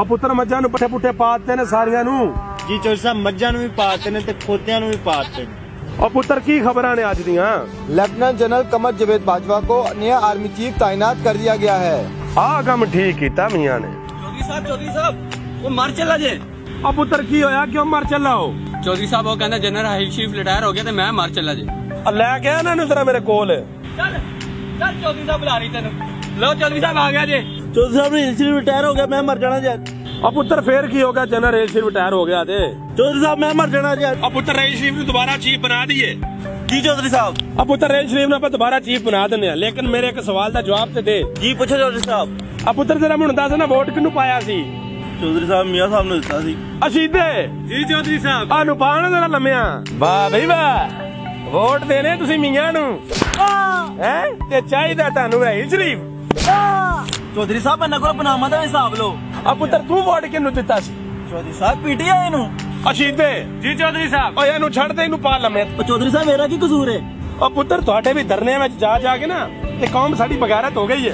ਆ ਪੁੱਤਰ ਮੱਝਾਂ ਨੂੰ ਪੱਠੇ ਪੁੱਠੇ ਪਾ ਦਿੱਤੇ ਨੇ ਸਾਰੀਆਂ ਨੂੰ ਜੀ ਚੌਧਰੀ ਸਾਹਿਬ ਮੱਝਾਂ ਨੂੰ ਵੀ ਪਾਤੇ ਨੇ ਤੇ ਖੋਤਿਆਂ ਨੂੰ ਵੀ ਪਾਤੇ ਨੇ ਆ ਪੁੱਤਰ ਕੀ ਖਬਰਾਂ ਨੇ ਅੱਜ ਦੀਆਂ लेफ्टिनेंट जनरल कमर जावेद बाजवा को नया आर्मी चीफ तैनात कर दिया गया है ਆਹ ਕੰਮ ਠੀਕ ਕੀਤਾ ਮੀਆਂ ਨੇ ਚੌਧਰੀ ਸਾਹਿਬ ਚੌਧਰੀ ਸਾਹਿਬ ਉਹ ਮਰ ਚੱਲਾ ਜੇ ਆ ਪੁੱਤਰ ਕੀ ਹੋਇਆ ਕਿਉਂ ਮਰ ਚੱਲਾ ਹੋ ਚੌਧਰੀ ਸਾਹਿਬ ਉਹ ਕਹਿੰਦਾ ਜਨਰਲ ਹਾਈ ਚੀਫ ਰਿਟਾਇਰ ਹੋ ਗਿਆ ਤੇ ਮੈਂ ਮਰ ਚੱਲਾ ਜੇ ਆ ਲੈ ਕੇ ਆ ਇਹਨਾਂ ਨੂੰ ਜ਼ਰਾ ਮੇਰੇ ਕੋਲ ਚੱਲ ਚੱਲ ਚੌਧਰੀ ਸਾਹਿਬ ਬੁਲਾ ਰਹੀ ਤੈਨੂੰ ਲਓ ਚੌਧਰੀ ਸਾਹਿਬ ਆ ਗਿਆ ਜੇ। ਚੌਧਰੀ ਸਾਹਿਬ ਨੇ ਹਿਲਸਰੀ ਰਿਟਾਇਰ ਹੋ ਗਿਆ ਮੈਂ ਮਰ ਜਾਣਾ ਜੀ ਅੱਜ। ਆ ਪੁੱਤਰ ਫੇਰ ਕੀ ਹੋ ਗਿਆ ਜਨਰਲ ਸ਼ਰੀਫ ਰਿਟਾਇਰ ਹੋ ਗਿਆ ਤੇ? ਚੌਧਰੀ ਸਾਹਿਬ ਮੈਂ ਮਰ ਜਾਣਾ ਜੀ ਅੱਜ। ਆ ਪੁੱਤਰ ਰੇਲ ਸ਼ਰੀਫ ਨੂੰ ਦੁਬਾਰਾ ਚੀਫ ਬਣਾ ਦਈਏ। ਜੀ ਚੌਧਰੀ ਸਾਹਿਬ? ਆ ਪੁੱਤਰ ਰੇਲ ਸ਼ਰੀਫ ਨੂੰ ਆਪਾਂ ਦੁਬਾਰਾ ਚੀਫ ਬਣਾ ਦਿੰਦੇ ਆ ਲੇਕਿਨ ਮੇਰੇ ਇੱਕ ਸਵਾਲ ਦਾ ਜਵਾਬ ਤੇ ਦੇ। ਜੀ ਪੁੱਛੋ ਚੌਧਰੀ ਸਾਹਿਬ? ਆ ਪੁੱਤਰ ਤੇਰਾ ਮੈਨੂੰ ਦੱਸ ਨਾ ਵੋਟ ਕਿਹਨੂੰ ਪਾਇਆ ਸੀ? ਚੌਧਰੀ ਸਾਹਿਬ ਮੀਆਂ ਸਾਹਿਬ ਨੂੰ ਦਿੱਤਾ ਸੀ। ਅਸ਼ੀਦੇ ਜੀ ਚੌਧਰੀ ਸਾਹਿਬ। ਆ ਨੂੰ ਪਾਣ ਜਰਾ ਲੰਮਿਆ। ਵਾਹ ਬਈ ਵਾਹ। ਵੋਟ ਦੇਣੇ ਤੁਸੀਂ ਮੀਆਂ ਨੂੰ। ਹੈ? ਤੇ ਚਾਹੀਦਾ ਤੁਹਾਨੂੰ ਰੇਲ ਸ਼ਰੀਫ। ਚੌਧਰੀ ਸਾਹਿਬ ਇਹਨਾਂ ਕੋਲ ਬਨਾਮਾ ਦਾ ਹਿਸਾਬ ਲਓ। ਆ ਪੁੱਤਰ ਤੂੰ ਵੋਟ ਕਿਹਨੂੰ ਦਿੱਤਾ ਸੀ? ਚੌਧਰੀ ਸਾਹਿਬ ਪੀਟੀਆਈ ਨੂੰ ਅਸ਼ੀਦੇ ਜੀ ਚੌਧਰੀ ਸਾਹਿਬ। ਓਏ ਇਹਨੂੰ ਛੱਡ ਦੇ ਇਹਨੂੰ ਪਾ ਲੰਮੇ। ਉਹ ਚੌਧਰੀ ਸਾਹਿਬ ਮੇਰਾ ਕੀ ਕਸੂਰ ਹੈ? ਉਹ ਪੁੱਤਰ ਤੁਹਾਡੇ ਵੀ ਧਰਨਿਆਂ ਵਿੱਚ ਜਾ ਜਾ ਕੇ ਨਾ ਤੇ ਕੌਮ ਸਾਡੀ ਬਗਾਰਤ ਹੋ ਗਈ ਹੈ